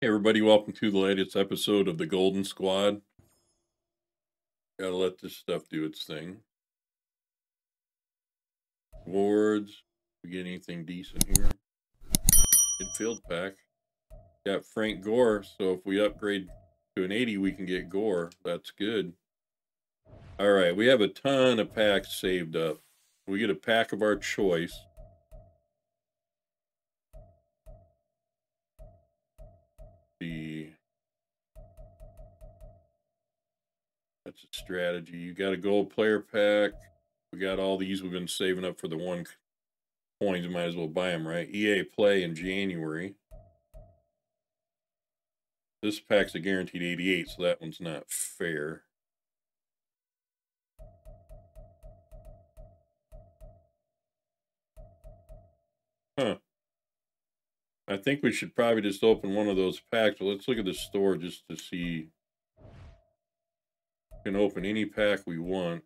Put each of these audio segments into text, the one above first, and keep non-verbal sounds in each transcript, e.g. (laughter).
Hey everybody, welcome to the latest episode of the Golden Squad. Gotta let this stuff do its thing. Awards. We get anything decent here? Midfield pack. Got Frank Gore, so if we upgrade to an 80, we can get Gore. That's good. Alright, we have a ton of packs saved up. We get a pack of our choice. That's a strategy. You got a gold player pack. We got all these we've been saving up for the one coins. Might as well buy them, right? EA Play in January. This pack's a guaranteed 88, so that one's not fair. Huh. I think we should probably just open one of those packs. But let's look at the store just to see. Can open any pack we want.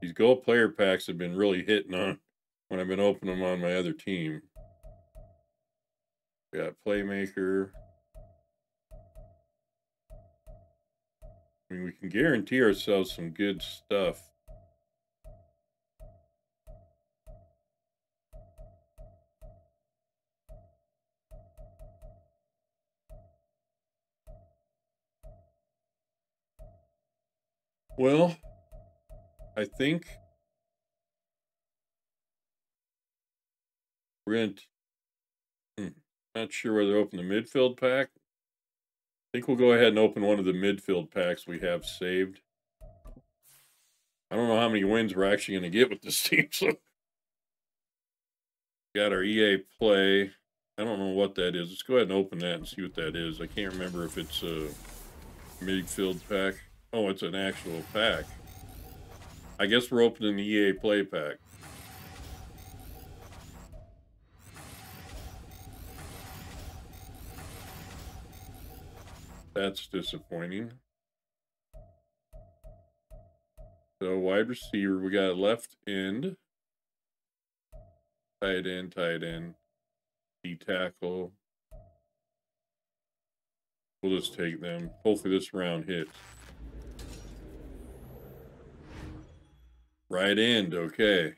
These gold player packs have been really hitting on when I've been opening them on my other team. We got Playmaker. I mean, we can guarantee ourselves some good stuff. Well, I think to. Hmm, not sure whether to open the midfield pack. I think we'll go ahead and open one of the midfield packs we have saved. I don't know how many wins we're actually going to get with this (laughs) team. So, got our EA play. I don't know what that is. Let's go ahead and open that and see what that is. I can't remember if it's a midfield pack. Oh, it's an actual pack. I guess we're opening the EA Play pack. That's disappointing. So wide receiver, we got left end. Tight end, tight end. D tackle. We'll just take them. Hopefully this round hits. Right end, okay.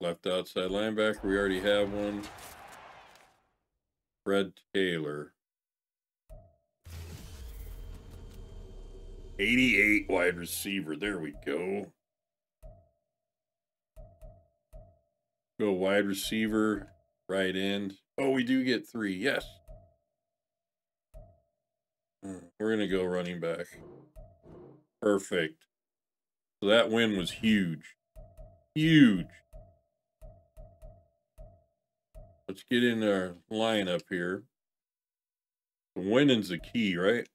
Left outside linebacker, we already have one. Fred Taylor. 88 wide receiver. There we go. Go wide receiver, right end. Oh, we do get three. Yes. Hmm, we're going to go running back. Perfect. So that win was huge. Huge. Let's get in our lineup here. The winning's the key, right?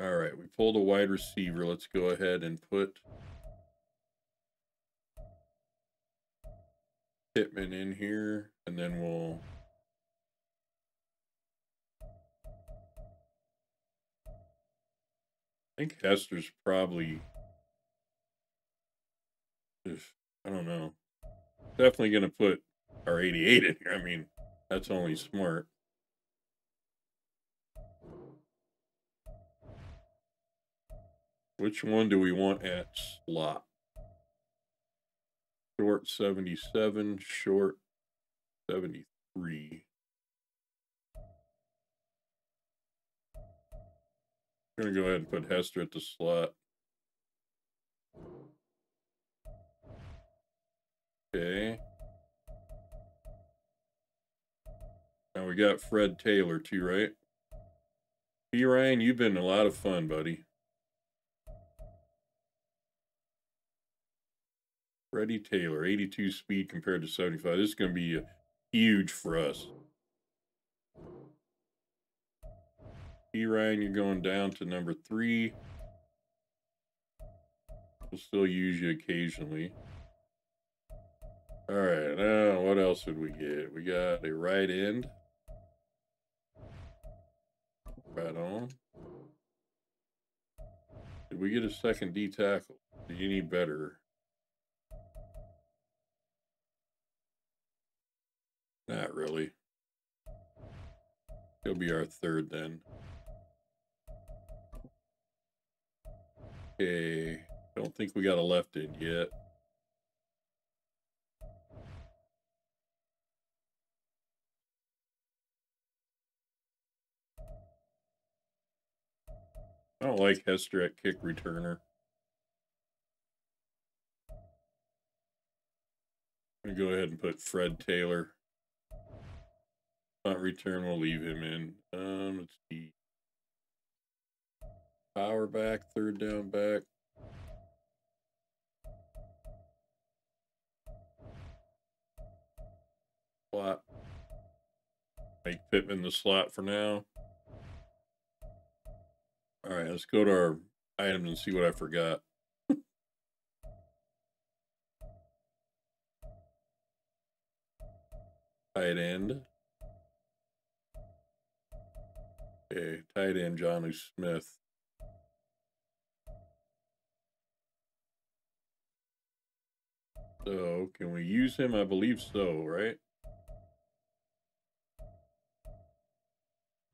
All right, we pulled a wide receiver. Let's go ahead and put Pittman in here, and then we'll I think Hester's probably, I don't know, definitely going to put our 88 in here. I mean, that's only smart. Which one do we want at slot? Short 77, short 73. I'm going to go ahead and put Hester at the slot. Okay. Now we got Fred Taylor too, right? P. Ryan, you've been a lot of fun, buddy. Freddie Taylor, 82 speed compared to 75. This is going to be huge for us. Ryan, you're going down to number three. We'll still use you occasionally. All right, now what else did we get? We got a right end. Right on. Did we get a second D tackle? Need better? Not really. He'll be our third then. Okay. Don't think we got a left in yet. I don't like Hester at kick returner. I'm gonna go ahead and put Fred Taylor. Punt return, we'll leave him in. Um, let's see. Power back, third down back. Slot. Make Pittman the slot for now. All right, let's go to our items and see what I forgot. (laughs) tight end. Okay, tight end Jonnu Smith. So, can we use him? I believe so, right?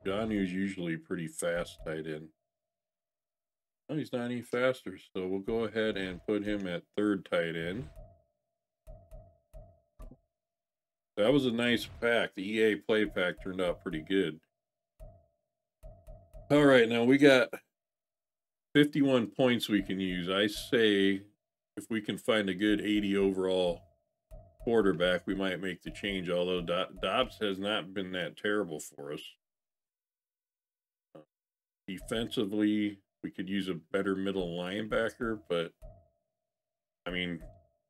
Jonnu's usually pretty fast tight end. Oh, he's not any faster, so we'll go ahead and put him at third tight end. That was a nice pack. The EA play pack turned out pretty good. All right, now we got 51 points we can use. I say if we can find a good 80 overall quarterback, we might make the change, although Dobbs has not been that terrible for us. Defensively, we could use a better middle linebacker, but I mean,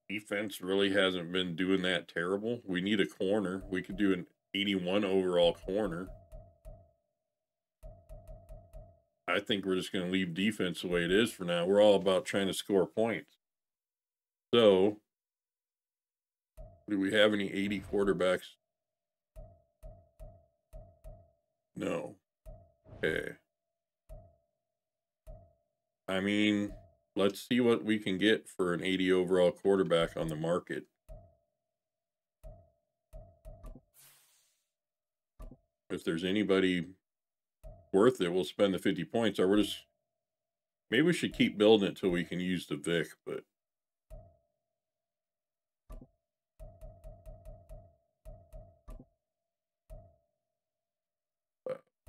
defense really hasn't been doing that terrible. We need a corner. We could do an 81 overall corner. I think we're just going to leave defense the way it is for now. We're all about trying to score points. So, do we have any 80 quarterbacks? No. Okay. I mean, let's see what we can get for an 80 overall quarterback on the market. If there's anybody worth it, we'll spend the 50 points. Or we're just, maybe we should keep building it till we can use the Vick, but.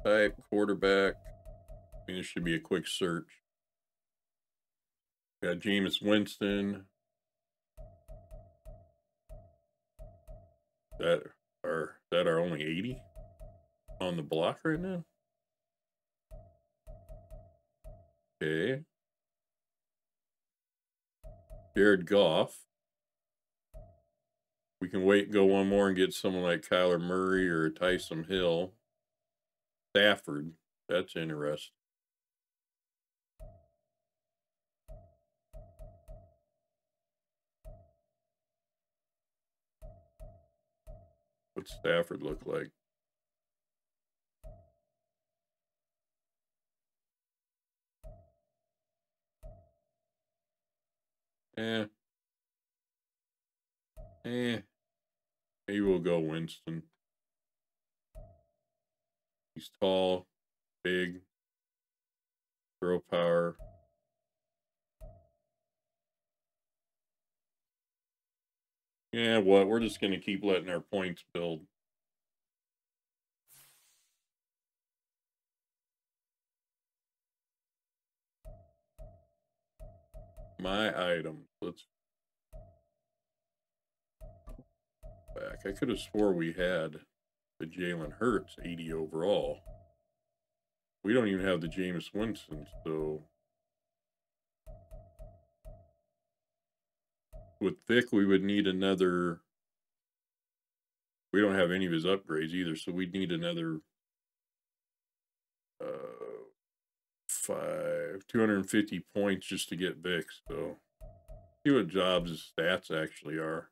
Type quarterback. I mean, this should be a quick search. Got Jameis Winston. That are that are only 80 on the block right now. Okay. Jared Goff. We can wait go one more and get someone like Kyler Murray or Taysom Hill. Stafford. That's interesting. What Stafford look like? Eh. Eh. Maybe we'll go Winston. He's tall, big, throw power. Yeah, what? We're just going to keep letting our points build. My item. Let's back. I could have swore we had the Jalen Hurts 80 overall. We don't even have the Jameis Winston, so with Vick, we would need another. We don't have any of his upgrades either, so we'd need another uh, five, 250 points just to get Vick. So, see what Dobbs' stats actually are.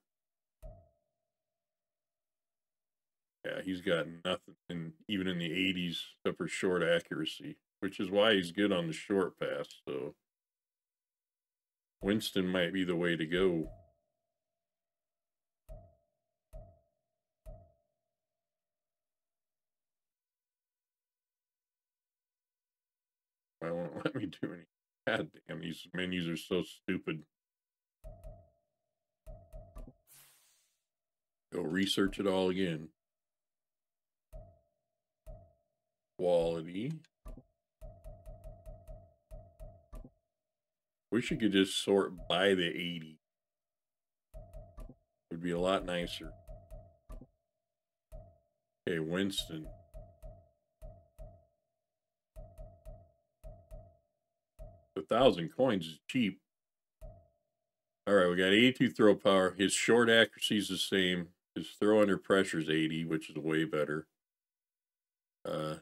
Yeah, he's got nothing, in, even in the 80s, except for short accuracy, which is why he's good on the short pass. So Winston might be the way to go. Why (laughs) won't let me do any? God damn, these menus are so stupid. Go research it all again. Quality. Wish you could just sort by the 80. Would be a lot nicer. Okay, Winston. A thousand coins is cheap. All right, we got 82 throw power. His short accuracy is the same. His throw under pressure is 80, which is way better. Uh,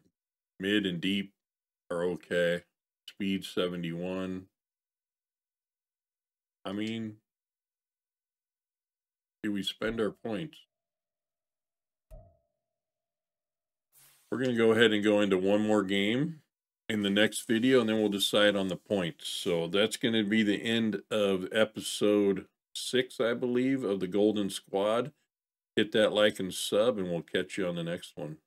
mid and deep are okay. Speed 71. I mean, do we spend our points? We're going to go ahead and go into one more game in the next video, and then we'll decide on the points. So that's going to be the end of episode six, I believe, of the Golden Squad. Hit that like and sub, and we'll catch you on the next one.